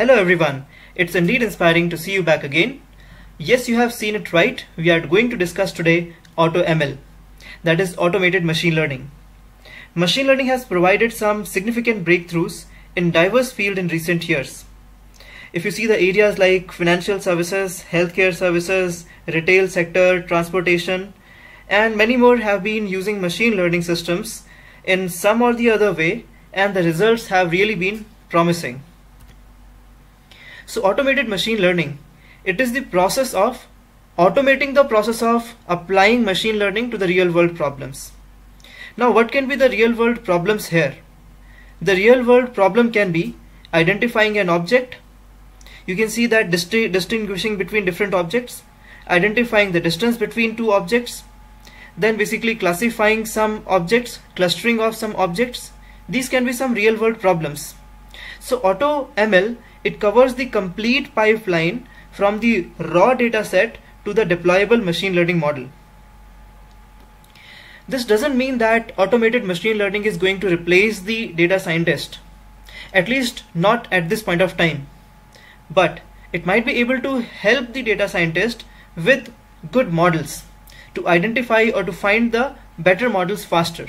Hello everyone, it's indeed inspiring to see you back again. Yes, you have seen it right. We are going to discuss today AutoML, that is automated machine learning. Machine learning has provided some significant breakthroughs in diverse fields in recent years. If you see the areas like financial services, healthcare services, retail sector, transportation, and many more have been using machine learning systems in some or the other way and the results have really been promising. So automated machine learning, it is the process of automating the process of applying machine learning to the real world problems. Now what can be the real world problems here? The real world problem can be identifying an object. You can see that distinguishing between different objects, identifying the distance between two objects, then basically classifying some objects, clustering of some objects. These can be some real world problems. So AutoML it covers the complete pipeline from the raw data set to the deployable machine learning model. This doesn't mean that automated machine learning is going to replace the data scientist, at least not at this point of time. But it might be able to help the data scientist with good models to identify or to find the better models faster.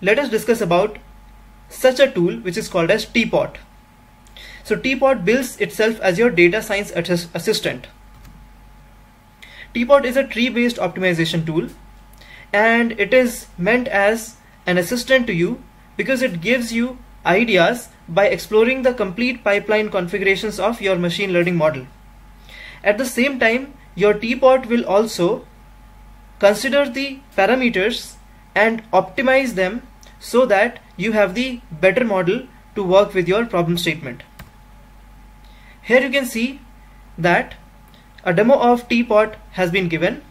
Let us discuss about such a tool which is called as TPOT. So TPOT builds itself as your data science assistant. TPOT is a tree-based optimization tool and it is meant as an assistant to you because it gives you ideas by exploring the complete pipeline configurations of your machine learning model. At the same time, your TPOT will also consider the parameters and optimize them so that you have the better model to work with your problem statement. Here you can see that a demo of TPOT has been given.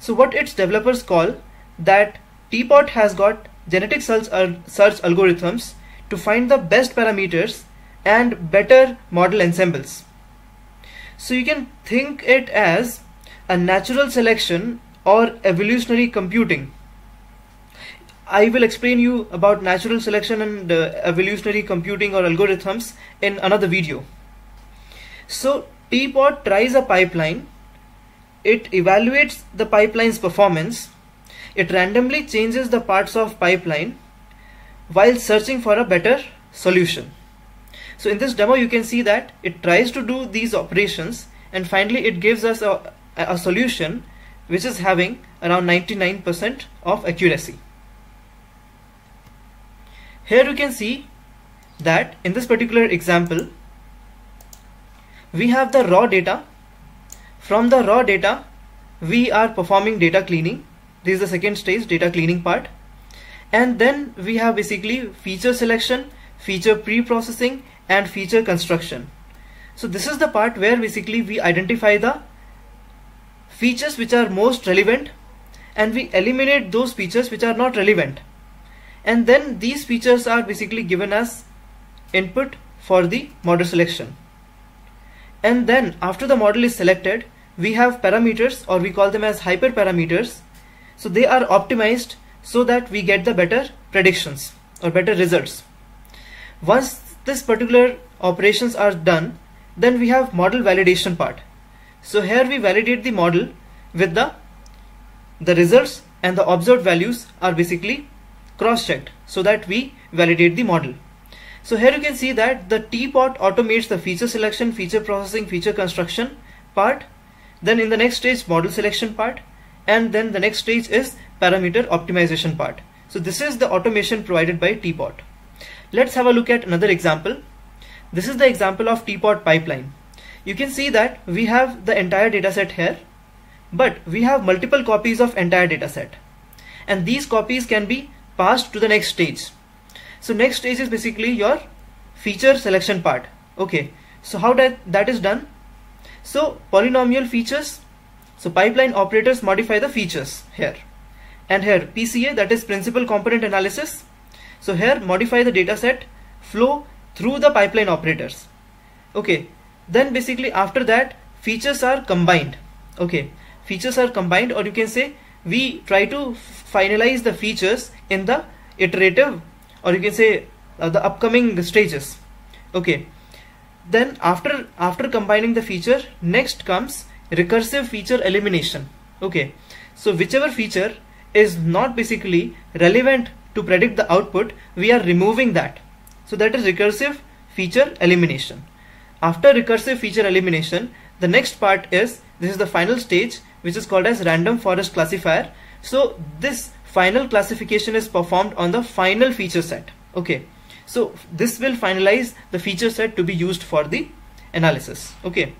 So what its developers call that TPOT has got genetic search, search algorithms to find the best parameters and better model ensembles. So you can think it as a natural selection or evolutionary computing. I will explain you about natural selection and uh, evolutionary computing or algorithms in another video. So TPOT tries a pipeline, it evaluates the pipeline's performance, it randomly changes the parts of pipeline while searching for a better solution. So in this demo you can see that it tries to do these operations and finally it gives us a, a solution which is having around 99% of accuracy. Here you can see that in this particular example we have the raw data. From the raw data we are performing data cleaning. This is the second stage data cleaning part. And then we have basically feature selection feature pre-processing and feature construction. So this is the part where basically we identify the features which are most relevant and we eliminate those features which are not relevant. And then these features are basically given as input for the model selection and then after the model is selected we have parameters or we call them as hyperparameters. So they are optimized so that we get the better predictions or better results. Once this particular operations are done then we have model validation part. So here we validate the model with the the results and the observed values are basically cross-checked so that we validate the model so here you can see that the TPOT automates the feature selection, feature processing, feature construction part. Then in the next stage model selection part and then the next stage is parameter optimization part. So this is the automation provided by TPOT. Let's have a look at another example. This is the example of TPOT pipeline. You can see that we have the entire dataset here but we have multiple copies of entire dataset and these copies can be passed to the next stage so next stage is basically your feature selection part. Okay. So how that that is done? So polynomial features. So pipeline operators modify the features here. And here PCA that is principal component analysis. So here modify the dataset flow through the pipeline operators. Okay. Then basically after that features are combined. Okay. Features are combined or you can say we try to finalize the features in the iterative or you can say uh, the upcoming stages. Okay. Then after after combining the feature next comes recursive feature elimination. Okay. So whichever feature is not basically relevant to predict the output we are removing that. So that is recursive feature elimination. After recursive feature elimination the next part is this is the final stage which is called as random forest classifier. So this final classification is performed on the final feature set. Okay. So this will finalize the feature set to be used for the analysis. Okay.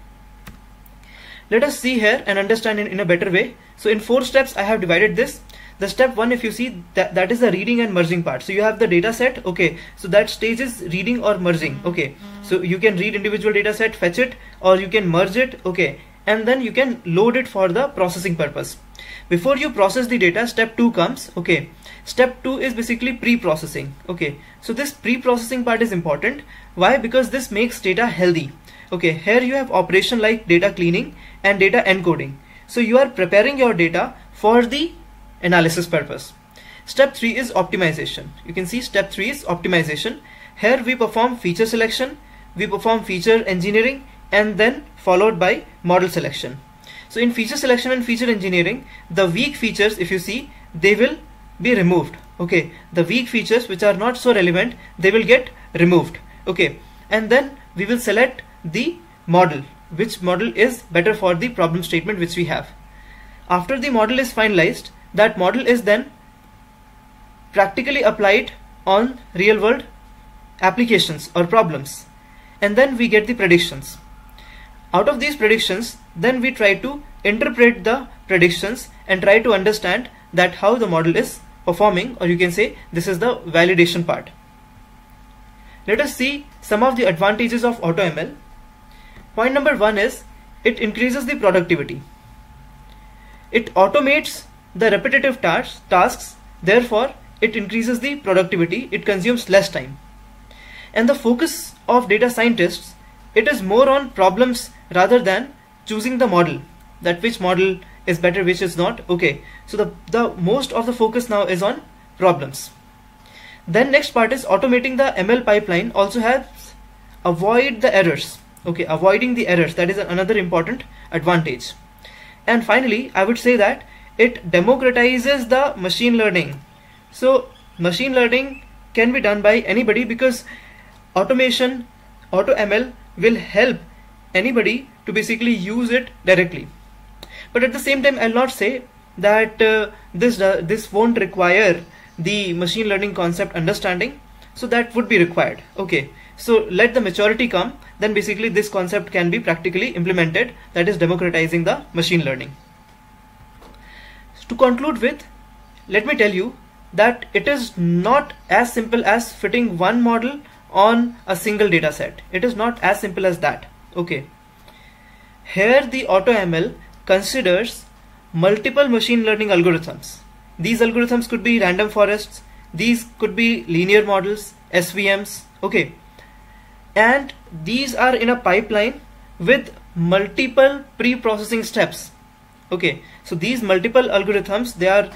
Let us see here and understand it in a better way. So in four steps I have divided this. The step one if you see that that is the reading and merging part. So you have the data set. Okay. So that stage is reading or merging. Okay. So you can read individual data set fetch it or you can merge it. Okay and then you can load it for the processing purpose. Before you process the data step 2 comes okay. Step 2 is basically pre-processing okay. So this pre-processing part is important. Why? Because this makes data healthy okay. Here you have operation like data cleaning and data encoding. So you are preparing your data for the analysis purpose. Step 3 is optimization. You can see step 3 is optimization. Here we perform feature selection we perform feature engineering and then followed by model selection. So in feature selection and feature engineering the weak features if you see they will be removed. Okay? The weak features which are not so relevant they will get removed. Okay? And then we will select the model which model is better for the problem statement which we have. After the model is finalized that model is then practically applied on real world applications or problems. And then we get the predictions out of these predictions then we try to interpret the predictions and try to understand that how the model is performing or you can say this is the validation part. Let us see some of the advantages of AutoML. Point number one is it increases the productivity. It automates the repetitive tas tasks therefore it increases the productivity it consumes less time and the focus of data scientists it is more on problems rather than choosing the model that which model is better which is not okay. So the the most of the focus now is on problems. Then next part is automating the ml pipeline also helps avoid the errors okay avoiding the errors. That is another important advantage. And finally i would say that it democratizes the machine learning. So machine learning can be done by anybody because automation auto ml will help anybody to basically use it directly. But at the same time I'll not say that uh, this uh, this won't require the machine learning concept understanding so that would be required. Okay so let the maturity come then basically this concept can be practically implemented that is democratizing the machine learning. To conclude with let me tell you that it is not as simple as fitting one model on a single data set. It is not as simple as that okay here the AutoML considers multiple machine learning algorithms. These algorithms could be random forests, these could be linear models, SVMs, okay. And these are in a pipeline with multiple pre-processing steps. Okay, so these multiple algorithms they are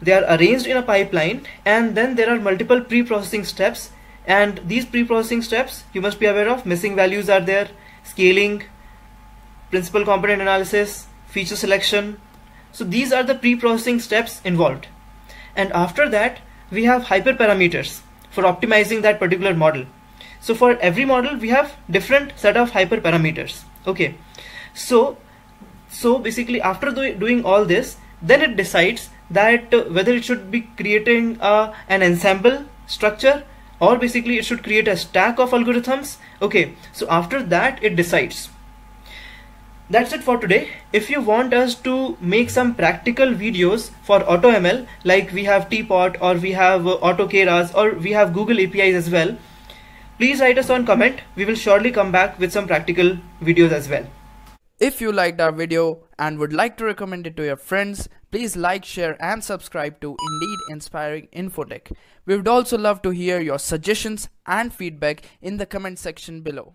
they are arranged in a pipeline and then there are multiple pre-processing steps and these pre-processing steps you must be aware of missing values are there scaling principal component analysis feature selection. So these are the pre-processing steps involved. And after that, we have hyperparameters for optimizing that particular model. So for every model, we have different set of hyperparameters. Okay. So, so basically after do doing all this, then it decides that uh, whether it should be creating uh, an ensemble structure or basically it should create a stack of algorithms. Okay. So after that, it decides that's it for today. If you want us to make some practical videos for AutoML like we have TPOT or we have uh, AutoKeras or we have Google APIs as well, please write us on comment. We will surely come back with some practical videos as well. If you liked our video and would like to recommend it to your friends, please like, share and subscribe to Indeed Inspiring Infotech. We would also love to hear your suggestions and feedback in the comment section below.